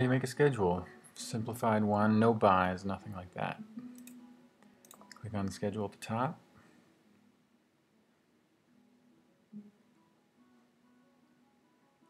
You make a schedule. Simplified one, no byes, nothing like that. Click on the schedule at the top.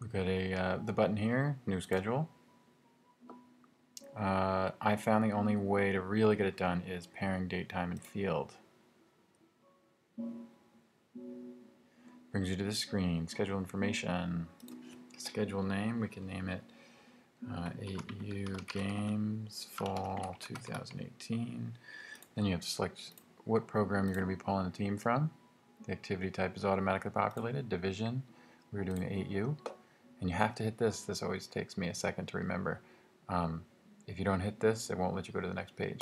We've got a uh, the button here, new schedule. Uh, I found the only way to really get it done is pairing date, time, and field. Brings you to the screen, schedule information, schedule name, we can name it uh, 8U Games Fall 2018. Then you have to select what program you're going to be pulling the team from. The activity type is automatically populated, division, we're doing 8U. And you have to hit this, this always takes me a second to remember. Um, if you don't hit this, it won't let you go to the next page.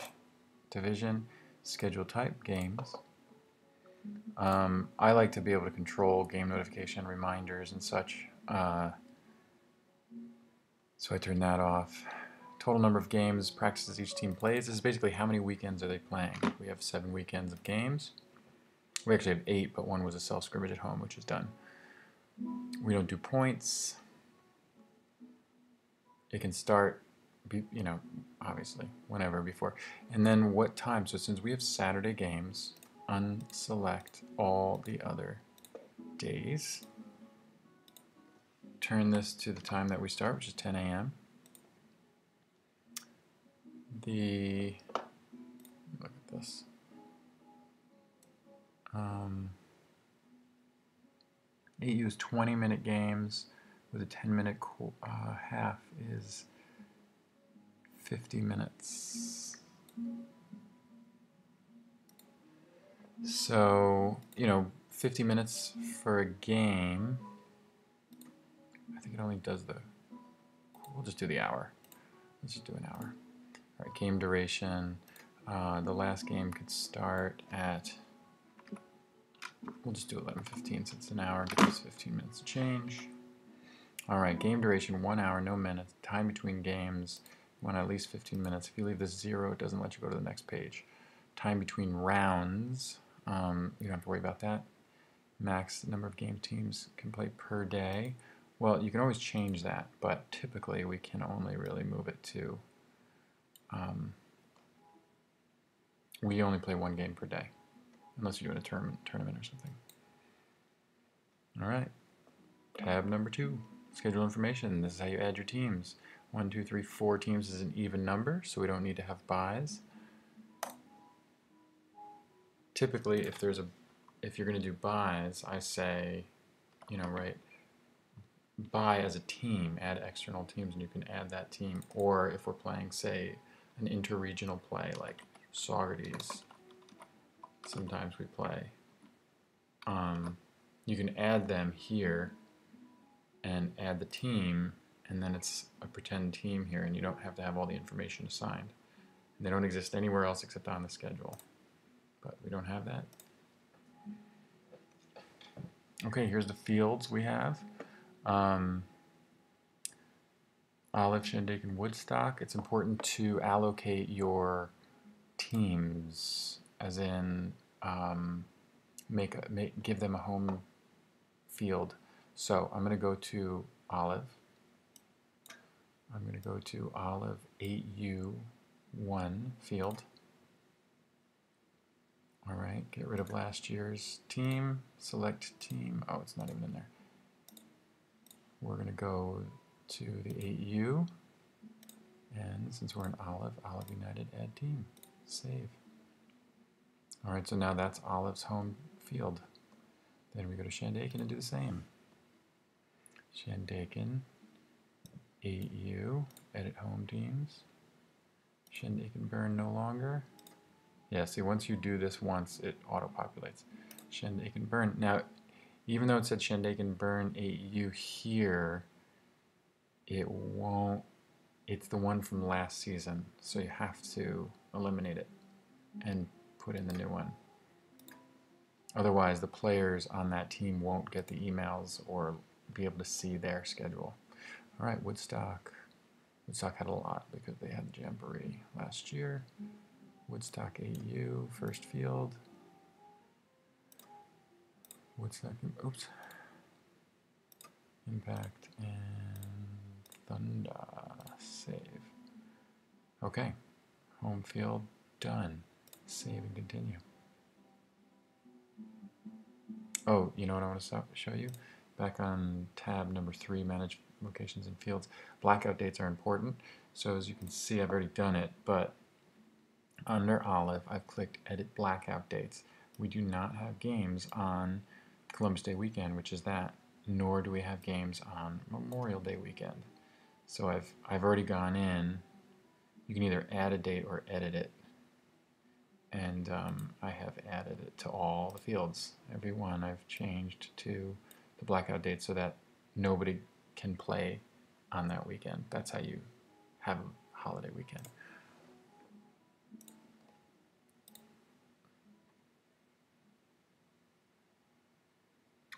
Division, schedule type, games. Um, I like to be able to control game notification reminders and such. Uh, so I turn that off. Total number of games, practices each team plays. This is basically how many weekends are they playing. We have seven weekends of games. We actually have eight, but one was a self-scrimmage at home, which is done. We don't do points. It can start, you know, obviously, whenever before. And then what time? So since we have Saturday games, unselect all the other days turn this to the time that we start, which is 10 a.m. The look at this. Um, it used 20 minute games with a 10 minute uh, half is 50 minutes. So, you know, 50 minutes for a game think it only does the, we'll just do the hour. Let's just do an hour. All right, game duration. Uh, the last game could start at, we'll just do 11.15 since an hour, give us 15 minutes to change. All right, game duration, one hour, no minutes. Time between games, you want at least 15 minutes. If you leave this zero, it doesn't let you go to the next page. Time between rounds, um, you don't have to worry about that. Max number of game teams can play per day. Well, you can always change that, but typically we can only really move it to, um, we only play one game per day, unless you're doing a term, tournament or something. All right, tab number two, schedule information. This is how you add your teams. One, two, three, four teams is an even number, so we don't need to have byes. Typically, if there's a, if you're going to do byes, I say, you know, right, bye as a team, add external teams, and you can add that team. Or if we're playing, say, an interregional play like Saugerties, sometimes we play, um, you can add them here and add the team, and then it's a pretend team here, and you don't have to have all the information assigned. And they don't exist anywhere else except on the schedule. But we don't have that. Okay, here's the fields we have. Um, Olive, Shandaken, Woodstock, it's important to allocate your teams, as in um, make, a, make give them a home field. So I'm going to go to Olive. I'm going to go to Olive 8U1 field. All right, get rid of last year's team, select team. Oh, it's not even in there we're going to go to the 8U, and since we're in Olive, Olive United add team, save. Alright, so now that's Olive's home field. Then we go to Shandaken and do the same. Shandaken, 8U, edit home teams. Shandaken burn no longer. Yeah, see, once you do this once, it auto-populates. Shandaken burn. Now, even though it said Shandaken burn 8U here, it won't, it's the one from last season, so you have to eliminate it and put in the new one. Otherwise, the players on that team won't get the emails or be able to see their schedule. All right, Woodstock. Woodstock had a lot because they had the Jamboree last year. Woodstock 8U, first field. What's that? Oops. Impact and Thunder. save. Okay, home field done. Save and continue. Oh, you know what I want to show you? Back on tab number three, manage locations and fields. Blackout dates are important. So as you can see, I've already done it, but under Olive, I've clicked Edit Blackout Dates. We do not have games on Columbus Day weekend, which is that, nor do we have games on Memorial Day weekend. So I've, I've already gone in. You can either add a date or edit it. And um, I have added it to all the fields. Every one I've changed to the blackout date so that nobody can play on that weekend. That's how you have a holiday weekend.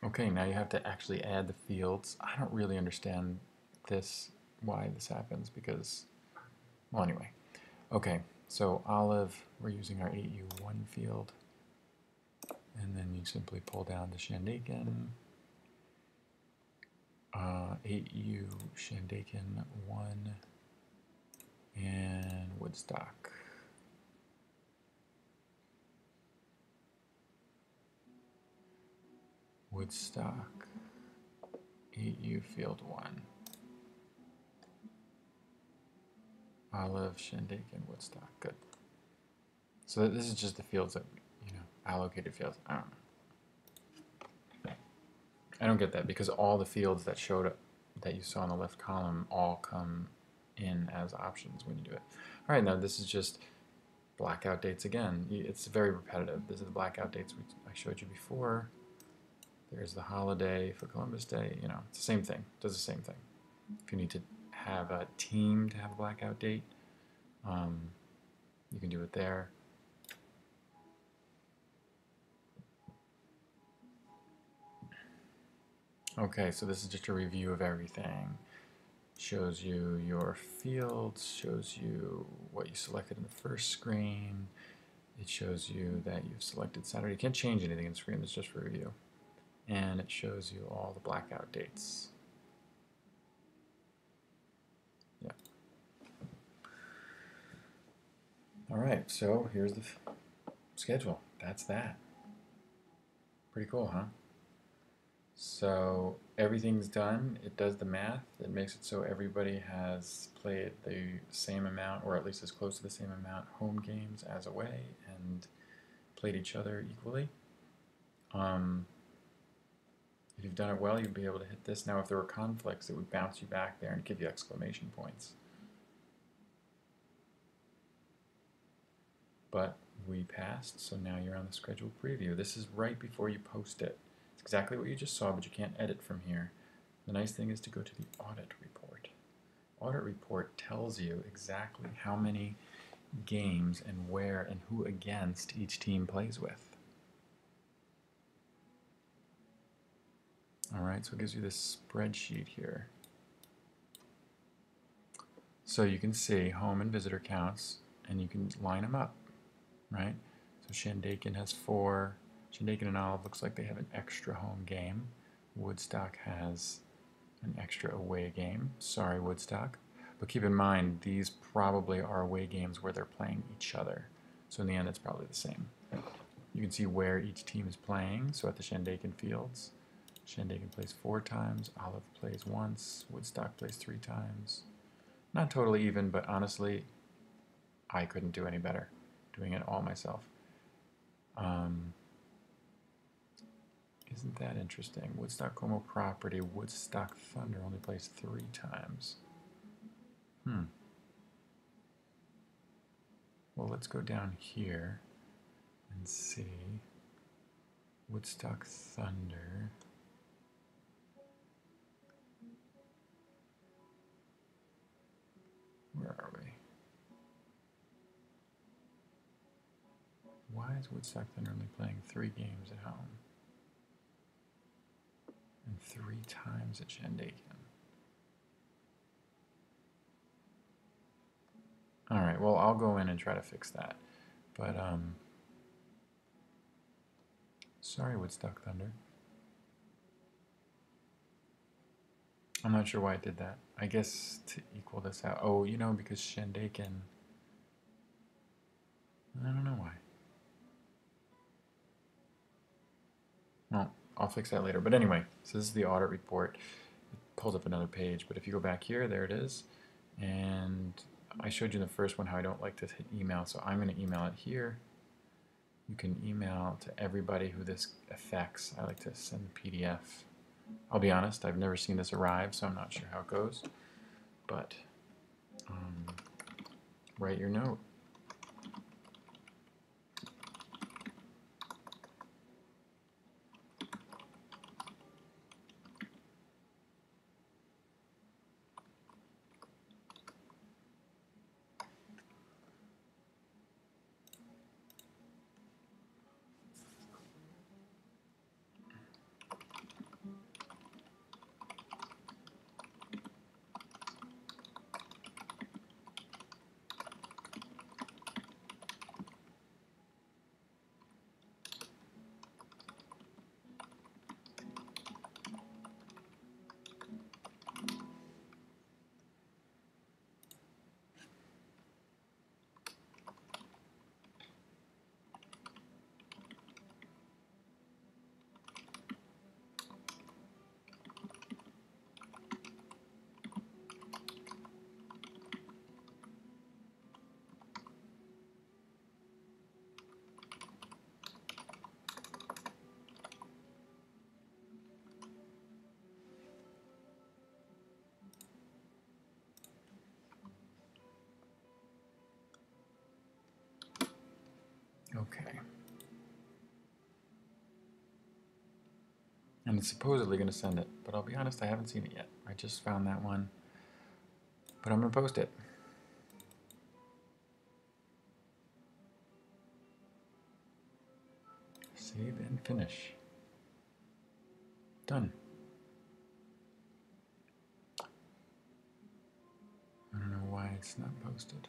Okay, now you have to actually add the fields. I don't really understand this, why this happens, because, well, anyway. Okay, so Olive, we're using our 8U1 field, and then you simply pull down the Shandaken, uh, 8U Shandaken 1, and Woodstock. Woodstock, 8U Field 1. Olive, and Woodstock. Good. So this is just the fields that, you know, allocated fields. I don't know. I don't get that because all the fields that showed up that you saw in the left column all come in as options when you do it. All right, now this is just blackout dates again. It's very repetitive. This is the blackout dates I showed you before. There's the holiday for Columbus Day. You know, it's the same thing. Does the same thing. If you need to have a team to have a blackout date, um, you can do it there. Okay, so this is just a review of everything. Shows you your fields, shows you what you selected in the first screen. It shows you that you've selected Saturday. You can't change anything in the screen, it's just for review and it shows you all the blackout dates. Yeah. All right, so here's the schedule. That's that. Pretty cool, huh? So everything's done. It does the math. It makes it so everybody has played the same amount, or at least as close to the same amount, home games as away, and played each other equally. Um, you've done it well, you'd be able to hit this. Now, if there were conflicts, it would bounce you back there and give you exclamation points. But we passed, so now you're on the schedule preview. This is right before you post it. It's exactly what you just saw, but you can't edit from here. The nice thing is to go to the audit report. Audit report tells you exactly how many games and where and who against each team plays with. All right, so it gives you this spreadsheet here. So you can see home and visitor counts, and you can line them up, right? So Shandaken has four. Shandaken and Olive looks like they have an extra home game. Woodstock has an extra away game. Sorry, Woodstock. But keep in mind, these probably are away games where they're playing each other. So in the end, it's probably the same. You can see where each team is playing. So at the Shandaken Fields, Shandaken plays four times, Olive plays once, Woodstock plays three times. Not totally even, but honestly, I couldn't do any better doing it all myself. Um, isn't that interesting? Woodstock Como property, Woodstock Thunder only plays three times. Hmm. Well, let's go down here and see. Woodstock Thunder. Woodstock then only playing three games at home? And three times at Shandaken? Alright, well, I'll go in and try to fix that. But, um, sorry, Woodstock Thunder. I'm not sure why I did that. I guess to equal this out. Oh, you know, because Shandaken. I don't know why. Well, I'll fix that later. But anyway, so this is the audit report. It pulls up another page. But if you go back here, there it is. And I showed you the first one how I don't like to hit email. So I'm going to email it here. You can email to everybody who this affects. I like to send PDF. I'll be honest, I've never seen this arrive, so I'm not sure how it goes. But um, write your note. Okay. And it's supposedly going to send it, but I'll be honest, I haven't seen it yet. I just found that one, but I'm going to post it. Save and finish. Done. I don't know why it's not posted.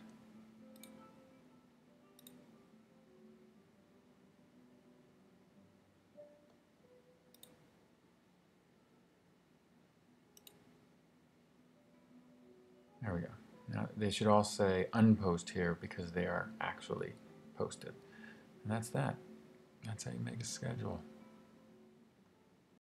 They should all say unpost here because they are actually posted. And that's that. That's how you make a schedule.